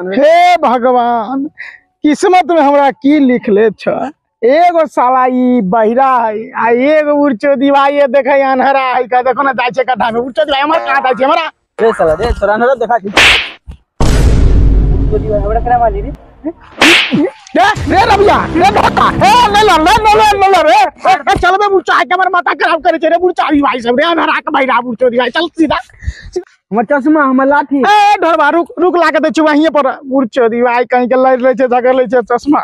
हे भगवान किस्मत में हमरा की लिखले छ? एगो साला ई बहिरा है आ एगो उड़चो दिवाई है देखे अनहरा है का देखो ना जाय छे कथा में उड़चो दिवाई हमर कहाँ जाय छे हमरा? रे साला रे तोरा ना देखा छी हमरा करा वाली रे? रे रे रबिया रे हे ले लो ले लो ले लो रे। ए, ए, चल बे बुच्चा के हमर माथा खराब करे छे रे बुच्चा दिवाई सब रे अनहरा के बहिरा उड़चो दिवाई चल सीधा। हमर चश्मा हमर लाठी। ए ढोरबा रुक रुक ला के दे छी वहीं पर उड़ उड़चो दिवाई कहीं के लड़ ले छे झगड़ ले छे चश्मा।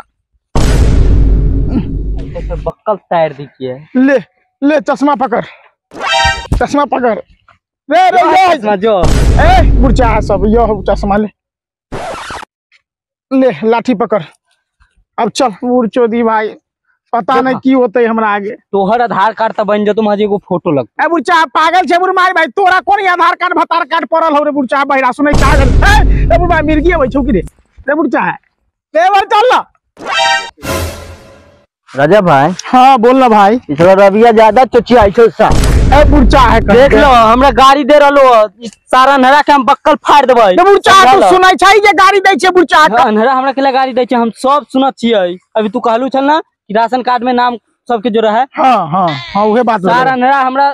तो बक्कल टायर दिखिए ले ले चश्मा पकड़। चश्मा पकड़। रे रे ये चश्मा जो। ए बुरचा है सब यो चश्मा ले। ले लाठी पकड़। अब चल उड़ बुरचोदी भाई। पता नहीं की होते हमरा आगे। तोहर आधार कार्ड त बन जतो मुझे एगो फ़ोटो लग ए बुरचा पागल छे बुर मार भाई तोरा कोन आधार कार्ड भतार कार्ड पड़ल हो रे बुरचा बहिरा सुनै पागल ए ए बुर भाई मिर्गी है छौकी रे? रे बुरचा है चल राजा भाई हाँ बोल ना भाई। इसला रबिया ज़्यादा चचिया छै सा। ए बुरचा है देख लो हमरा गाड़ी दे रहलो सारा नहरा के हम बक्कल फाड़ देबै। रे बुरचा तू सुनै छै जे गाड़ी दै छै बुरचा अंधेरा हमरा केला गाड़ी दै छै हम सब सुनत छियै। अभी तू कहलू छल ना कि राशन कार्ड में नाम सबके जो रहे। हाँ हाँ हाँ बात सारा हमरा।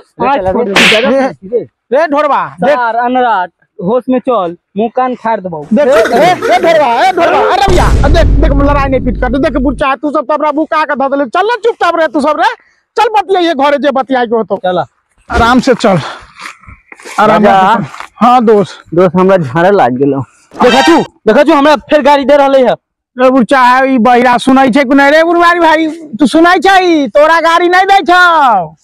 रे ढोरबा सार अंधेरा होश में चल मुँह कान फाड़ देबौ। देख ए ए ढोरबा ए ढोरबा अरे। भैया देख देख लड़ाई नहीं पीट कर देख बुच्चा तू सब तबरा बुका के धदले चल ना चुपचाप रह तू सब रे। चल बतिया घरे जे बतिया के होतो चला। आराम से चल। आराम। हाँ दोस्त। दोस्त हमरा झाड़े लाग गेलो। देखा छू देखा छू हमरा फिर गाड़ी दे रहले है। रे है ई बहिरा सुनाई छै कि रे बुरबारी भाई तू सुनाई छै तोरा गाड़ी नहीं दै छौ।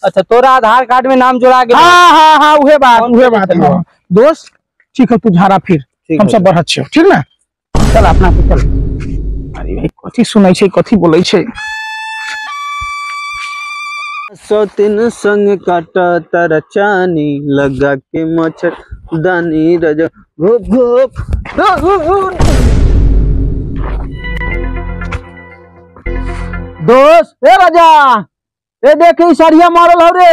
अच्छा तोरा आधार कार्ड में नाम जोड़ा गेल। हाँ हाँ हाँ उहे बात उहे बात। दोस्त ठीक है तू झाड़ा फिर हम सब बढ़त छियो ठीक ना? चल अपना से चल। अरे भाई कथी सुनाई छै कथी बोलै छै? सौतिन संग काटा तारा चानी लगा के मच्छर दानी रजा। घोप घोप दोस्त ए राजा ए देख ई सरिया मारल हो रे।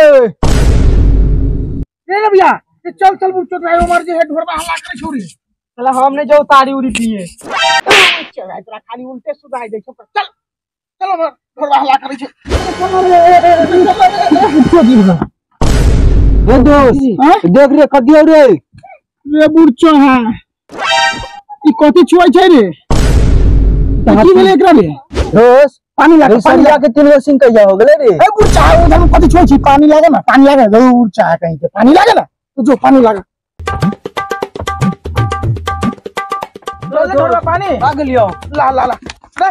ए भैया ए चल चल बुच बुचो ड्राइवर मार जे हेड भरवा हल्ला हाँ, करे छोरी चला हम नहीं जाओ तारी उरी पिए चला तोरा खाली उल्टे सुधाई दे छोकर चल चलो भरवा हल्ला हाँ, करे छे ए दोस्त हाँ? देख रे कदियो रे? रे बुचो हाँ ई कोती छुई छे रे? की भेले एकरा रे दोस्त पानी लागे पानी लागे के तीन गो सिंह कहिया हो गेले रे? ए बुच्चा उधर कथी छुआई छी पानी लागे ना? पानी लागे ज़रूर चाह कहीं के। पानी लागे ना? तू जो पानी लागे ढोरबा पानी। आ गेलियो ला ला ला। रे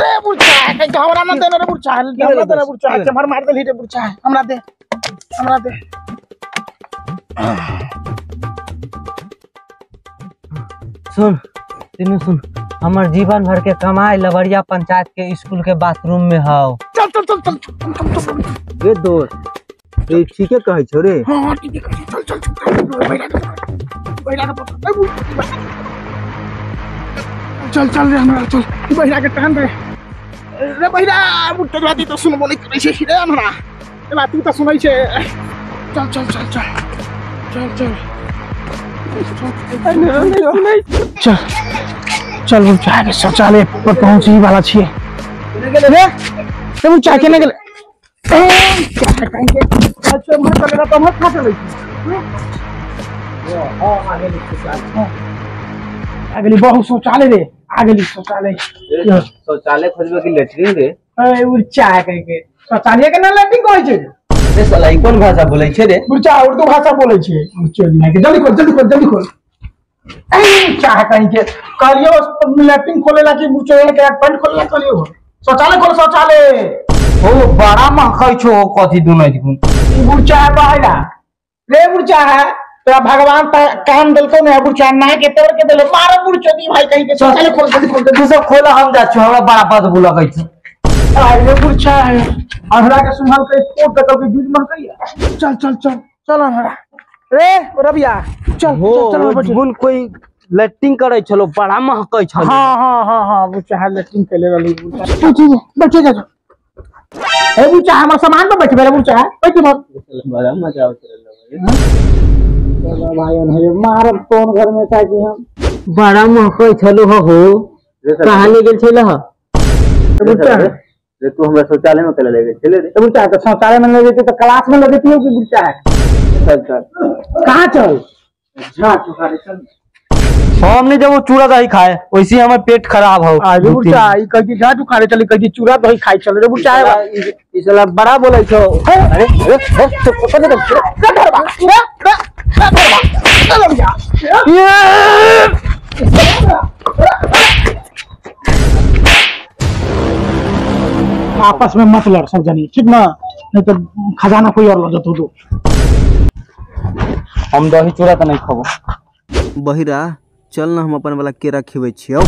रे बुच्चा कहीं के हमरा ना देना रे बुच्चा हमरा देना बुच्चा के मार मार देली रे बुच्चा हमरा दे। हमरा दे। सुन तीनू सुन। हमर जीवन भर के कमाई लवरिया पंचायत के स्कूल के बाथरूम में हौ चल चल चल चल ये दोस्त ए ठीके कहै छौ रे हाँ ठीके कहै चल चल चल चल रे हमरा चल बैठा के टान रे रे बैठा मुट्टे बाती तो सुन बोले करै छै रे हमरा बाती तो सुनै छै चल चल चल चल चल चल चल चल वो चाय के शौचालय पर पहुँच ही वाला छिए रे रे वो चाय के ने गेले ए, चाय कहीं के अच्छा मत लगेगा तो मत खा चले आगली बहु शौचालय रे आगली शौचालय शौचालय खोजबे की लेटरिन रे ए वो चाय कहीं के शौचालय के ना लैट्रिन कहै छै रे साला ई कोन भाषा बोलै छै रे बुच्चा उर्दू भाषा बोले छे चल नहीं के जल्दी खोल जल्दी खोल जल्दी खोल ए चाह कहीं के कहलियो लैट्रिन खोले ला कि बुच्चा के पैंट खोले ला कहलियो शौचालय खोल शौचालय। ओ बड़ा महकै छौ कथी दुनै दिखुन ई है बाहरा। रे बुच्चा है तेरा भगवान ता कान देलको ने बुच्चा ना के तोड़ के देले मारो बुच्चो दी भाई कहीं के शौचालय खोल जल्दी खोल सब खोला हम जा छौ हमरा बड़ा बदबू लगै छै। अरे बुच्चा है। अहरा के सुनल के कोट के के जूझ मन कहिया चल चल चल। चल अहरा रे रबिया चल हो चल चल बैठ गुन कोई लैट्रिन करै छलो बड़ा महकै छलो। हाँ हाँ हाँ हाँ है लेटिंग के ले रही बुच्चा बैठे जा बैठे जा। ए बुच्चा हमारा सामान तो बैठे मेरा बुच्चा है बैठे मत बड़ा मज़ा आउत चलो भाई अनहे मारब कौन घर में था कि हम। बड़ा महकै छलो हो कहाँ ले गेल छलो? हो तो रे तू हमरा शौचालय में कल ले गए चले रे। तो बुच्चा तो शौचालय में ले जेते तो क्लास में ले देती हो कि बुच्चा है? चल चल कहाँ चल जा चुका चल हमने जब वो चूड़ा दही खाए वैसे हमारे पेट खराब हो। आगे बुच्चा ई कहीं चली चूड़ा दही खाई चल रे है साला बड़ा बोले छो। अरे अरे तो पता नहीं आपस में मत लड़ सब जनी। ठीक ना? नहीं तो खजाना कोई और ले जातो तो। हम दही चूड़ा तो नहीं खबो। बहिरा, चल न हम अपन वाला केरा खिबै छियौ।